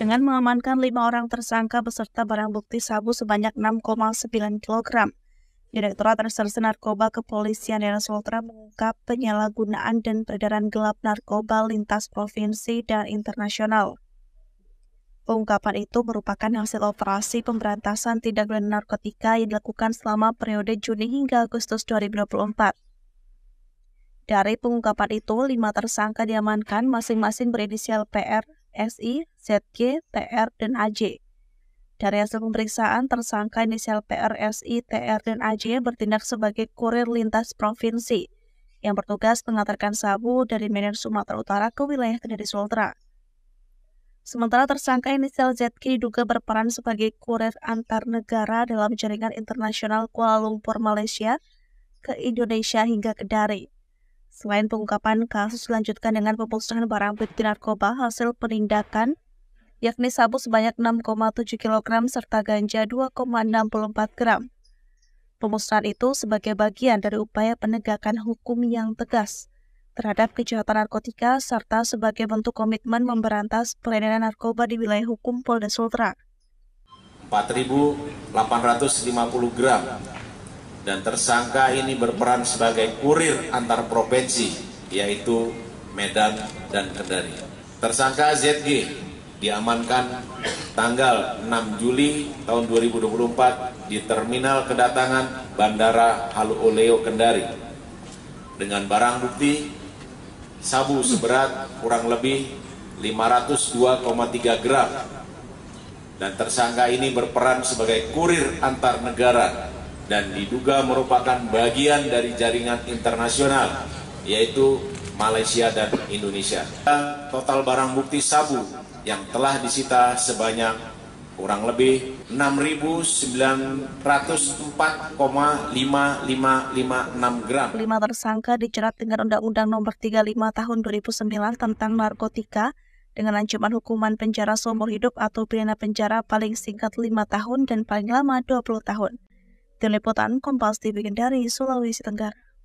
dengan mengamankan lima orang tersangka beserta barang bukti sabu sebanyak 6,9 kg. Direktorat Reserse Narkoba Kepolisian Daerah Sultra mengungkap penyalahgunaan dan peredaran gelap narkoba lintas provinsi dan internasional. Pengungkapan itu merupakan hasil operasi pemberantasan tindak pidana narkotika yang dilakukan selama periode Juni hingga Agustus 2024. Dari pengungkapan itu, lima tersangka diamankan masing-masing berinisial PR, SI, ZG, TR, dan AJ. Dari hasil pemeriksaan, tersangka inisial PRSI, TR, dan AJ bertindak sebagai kurir lintas provinsi yang bertugas mengantarkan sabu dari Medan Sumatera Utara ke wilayah Kediri Sultra. Sementara tersangka inisial ZK diduga berperan sebagai kurir antar negara dalam jaringan internasional Kuala Lumpur, Malaysia ke Indonesia hingga Kedari. Selain pengungkapan kasus dilanjutkan dengan pemusnahan barang bukti narkoba hasil penindakan yakni sabu sebanyak 6,7 kg serta ganja 2,64 gram. Pemusnahan itu sebagai bagian dari upaya penegakan hukum yang tegas terhadap kejahatan narkotika serta sebagai bentuk komitmen memberantas peredaran narkoba di wilayah hukum Polda Sultra. 4.850 gram dan tersangka ini berperan sebagai kurir antar provinsi yaitu Medan dan Kendari. Tersangka ZG diamankan tanggal 6 Juli tahun 2024 di terminal kedatangan Bandara Halu Oleo Kendari dengan barang bukti sabu seberat kurang lebih 502,3 gram dan tersangka ini berperan sebagai kurir antar negara dan diduga merupakan bagian dari jaringan internasional yaitu Malaysia dan Indonesia. Total barang bukti sabu yang telah disita sebanyak kurang lebih 6.904,5556 gram. Lima tersangka dijerat dengan Undang-Undang Nomor 35 Tahun 2009 tentang narkotika dengan ancaman hukuman penjara seumur hidup atau pidana penjara paling singkat 5 tahun dan paling lama 20 tahun. Tim Liputan Kompas TV dari Sulawesi Tenggara.